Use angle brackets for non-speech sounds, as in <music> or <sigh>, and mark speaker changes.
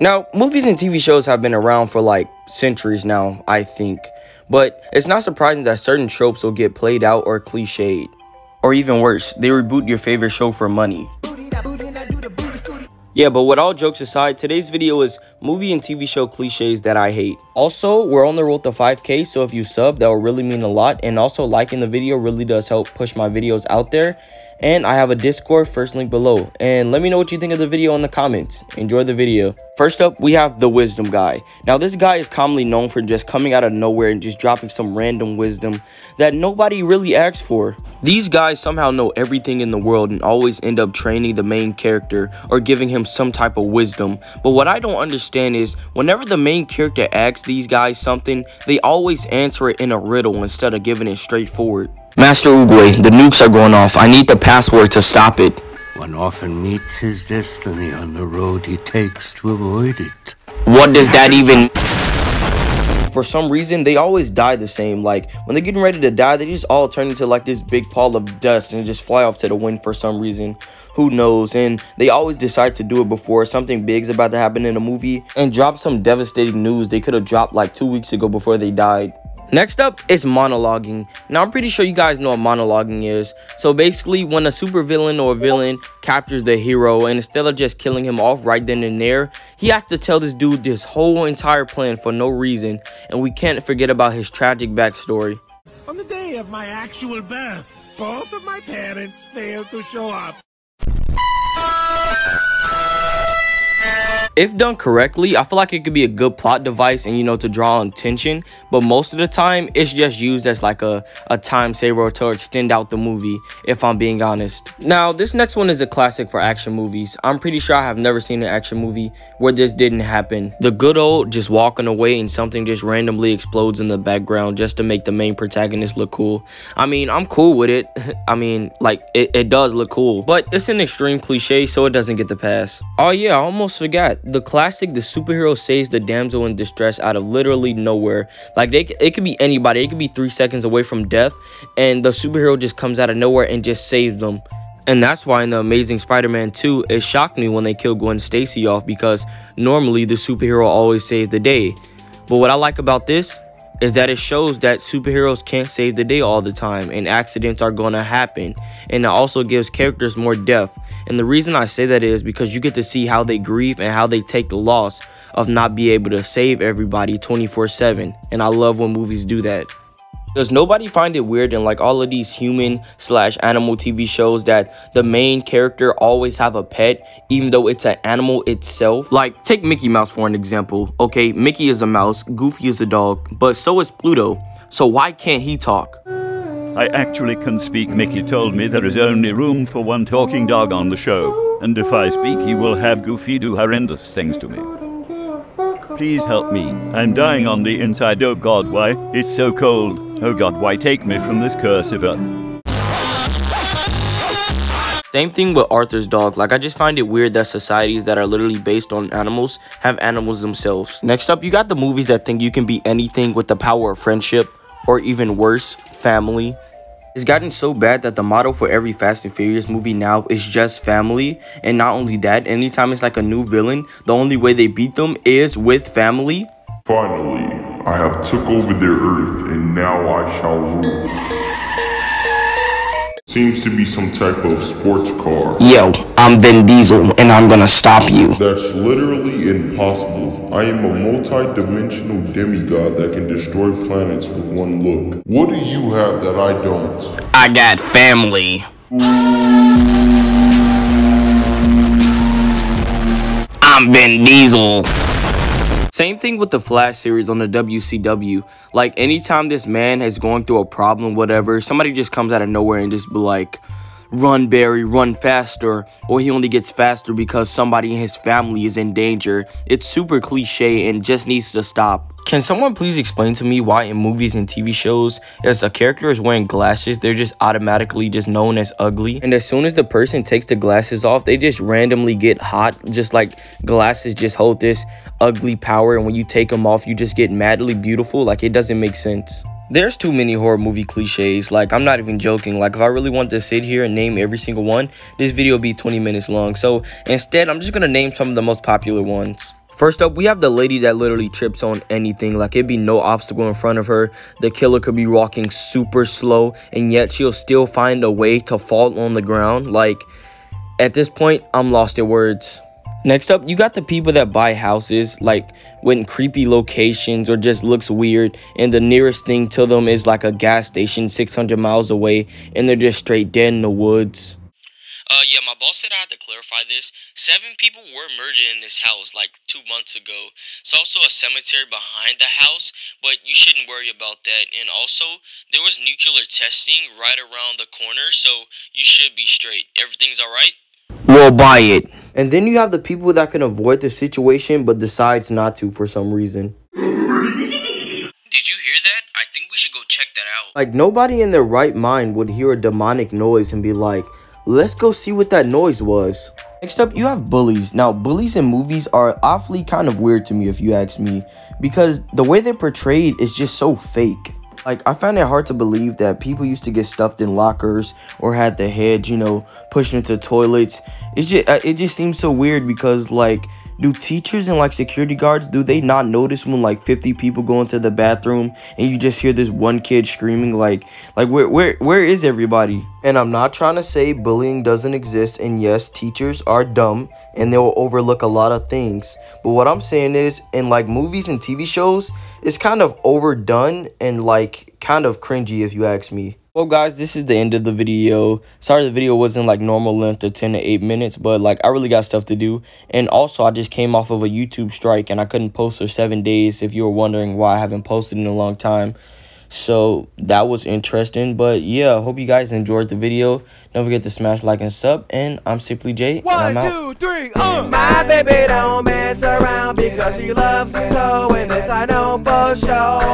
Speaker 1: Now, movies and TV shows have been around for like centuries now, I think. But it's not surprising that certain tropes will get played out or cliched. Or even worse, they reboot your favorite show for money. Yeah, but with all jokes aside, today's video is movie and TV show cliches that I hate. Also, we're on the road to 5k, so if you sub, that will really mean a lot. And also, liking the video really does help push my videos out there. And I have a Discord, first link below. And let me know what you think of the video in the comments. Enjoy the video. First up, we have the Wisdom Guy. Now, this guy is commonly known for just coming out of nowhere and just dropping some random wisdom that nobody really asks for. These guys somehow know everything in the world and always end up training the main character or giving him some type of wisdom. But what I don't understand is, whenever the main character asks these guys something, they always answer it in a riddle instead of giving it straightforward. Master Oogway, the nukes are going off. I need the password to stop it.
Speaker 2: One often meets his destiny on the road he takes to avoid it.
Speaker 1: What does that even... For some reason, they always die the same. Like, when they're getting ready to die, they just all turn into like this big pile of dust and just fly off to the wind for some reason. Who knows? And they always decide to do it before something big's about to happen in a movie and drop some devastating news they could have dropped like two weeks ago before they died. Next up is monologuing. Now, I'm pretty sure you guys know what monologuing is. So basically, when a supervillain or villain captures the hero, and instead of just killing him off right then and there, he has to tell this dude this whole entire plan for no reason. And we can't forget about his tragic backstory.
Speaker 3: On the day of my actual birth, both of my parents failed to show up.
Speaker 1: If done correctly, I feel like it could be a good plot device and, you know, to draw attention. But most of the time, it's just used as like a, a time saver to extend out the movie, if I'm being honest. Now, this next one is a classic for action movies. I'm pretty sure I have never seen an action movie where this didn't happen. The good old just walking away and something just randomly explodes in the background just to make the main protagonist look cool. I mean, I'm cool with it. <laughs> I mean, like, it, it does look cool. But it's an extreme cliche, so it doesn't get the pass. Oh yeah, I almost forgot the classic, the superhero saves the damsel in distress out of literally nowhere. Like they, it could be anybody. It could be three seconds away from death, and the superhero just comes out of nowhere and just saves them. And that's why in the Amazing Spider-Man 2, it shocked me when they killed Gwen Stacy off because normally the superhero always saves the day. But what I like about this is that it shows that superheroes can't save the day all the time and accidents are going to happen. And it also gives characters more depth. And the reason I say that is because you get to see how they grieve and how they take the loss of not being able to save everybody 24 7. And I love when movies do that. Does nobody find it weird in like all of these human slash animal TV shows that the main character always have a pet even though it's an animal itself? Like take Mickey Mouse for an example. Okay, Mickey is a mouse, Goofy is a dog, but so is Pluto. So why can't he talk?
Speaker 4: I actually can speak. Mickey told me there is only room for one talking dog on the show. And if I speak, he will have Goofy do horrendous things to me. Please help me. I'm dying on the inside. Oh God, why? It's so cold. Oh God, why take me from this curse of earth?
Speaker 1: Same thing with Arthur's dog. Like, I just find it weird that societies that are literally based on animals have animals themselves. Next up, you got the movies that think you can be anything with the power of friendship, or even worse, family. It's gotten so bad that the motto for every Fast and Furious movie now is just family. And not only that, anytime it's like a new villain, the only way they beat them is with family.
Speaker 5: Finally, I have took over their earth and now I shall rule. Seems to be some type of sports car.
Speaker 1: Yo, I'm Vin Diesel and I'm gonna stop you.
Speaker 5: That's literally impossible. I am a multi-dimensional demigod that can destroy planets with one look. What do you have that I don't?
Speaker 1: I got family. I'm Vin Diesel. Same thing with the Flash series on the WCW. Like, anytime this man is going through a problem, whatever, somebody just comes out of nowhere and just be like, run Barry, run faster, or he only gets faster because somebody in his family is in danger. It's super cliche and just needs to stop. Can someone please explain to me why in movies and TV shows, as a character is wearing glasses, they're just automatically just known as ugly? And as soon as the person takes the glasses off, they just randomly get hot, just like glasses just hold this ugly power. And when you take them off, you just get madly beautiful. Like it doesn't make sense. There's too many horror movie cliches. Like, I'm not even joking. Like, if I really want to sit here and name every single one, this video would be 20 minutes long. So, instead, I'm just going to name some of the most popular ones. First up, we have the lady that literally trips on anything. Like, it'd be no obstacle in front of her. The killer could be walking super slow, and yet she'll still find a way to fall on the ground. Like, at this point, I'm lost at words. Next up, you got the people that buy houses, like, when creepy locations or just looks weird, and the nearest thing to them is like a gas station 600 miles away, and they're just straight dead in the woods. Uh, yeah, my boss said I had to clarify this. Seven people were murdered in this house like two months ago. It's also a cemetery behind the house, but you shouldn't worry about that. And also, there was nuclear testing right around the corner, so you should be straight. Everything's alright? We'll buy it. And then you have the people that can avoid the situation but decides not to for some reason. <laughs> Did you hear that? I think we should go check that out. Like, nobody in their right mind would hear a demonic noise and be like, let's go see what that noise was. Next up, you have bullies. Now, bullies in movies are awfully kind of weird to me if you ask me, because the way they're portrayed is just so fake. Like, I find it hard to believe that people used to get stuffed in lockers or had their heads, you know, pushed into toilets. It just, uh, it just seems so weird because, like, do teachers and like security guards do they not notice when like 50 people go into the bathroom and you just hear this one kid screaming like like where where where is everybody? And i'm not trying to say bullying doesn't exist and yes teachers are dumb and they will overlook a lot of things. But what i'm saying is in like movies and tv shows it's kind of overdone and like kind of cringy if you ask me well guys this is the end of the video. Sorry the video wasn't like normal length of 10 to 8 minutes but like i really got stuff to do. And also i just came off of a youtube strike and i couldn't post for seven days if you were wondering why i haven't posted in a long time. So that was interesting but yeah hope you guys enjoyed the video. Don't forget to smash like and sub and i'm Simply J
Speaker 6: One, two, three, uh. my baby don't mess around because she loves me so and this i know for sure